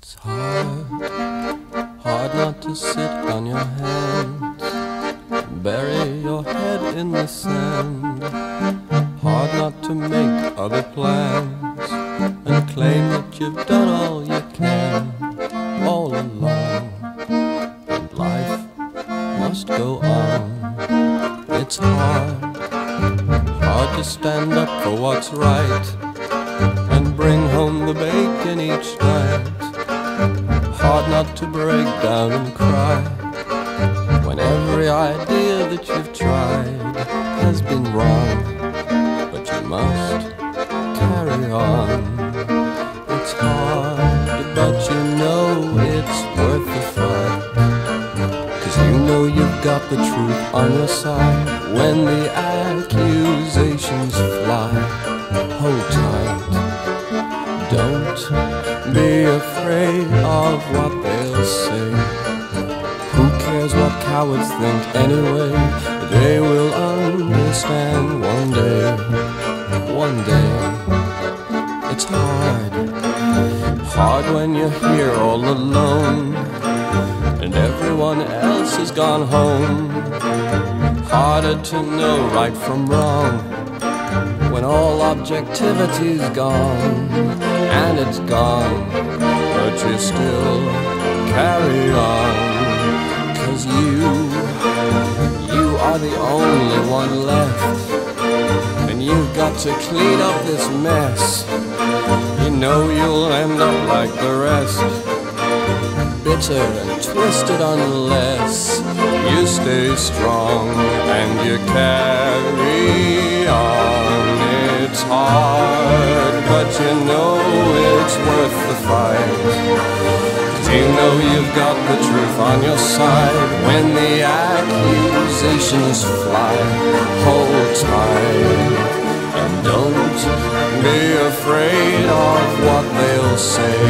It's hard, hard not to sit on your hands, bury your head in the sand. Hard not to make other plans and claim that you've done all you can all along. And life must go on. It's hard, hard to stand up for what's right and bring home the bacon each night. Hard not to break down and cry when every idea that you've tried has been wrong. But you must carry on. It's hard, but you know it's worth the fight. Cause you know you've got the truth on your side when the accusations fly. Hold tight. Afraid of what they'll say. Who cares what cowards think anyway? They will understand one day. One day. It's hard. Hard when you're here all alone and everyone else has gone home. Harder to know right from wrong when all objectivity's gone and it's gone, but you still carry on. Cause you, you are the only one left, and you've got to clean up this mess. You know you'll end up like the rest bitter and twisted unless you stay strong and you carry hard, but you know it's worth the fight. 'Cause you know you've got the truth on your side when the accusations fly. Hold tight and don't be afraid of what they'll say.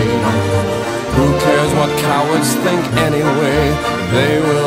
Who cares what cowards think anyway? They will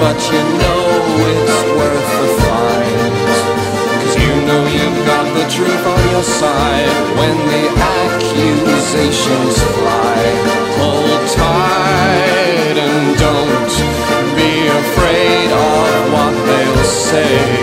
but you know it's worth the fight. Cause you know you've got the truth on your side when the accusations fly. Hold tight and don't be afraid of what they'll say.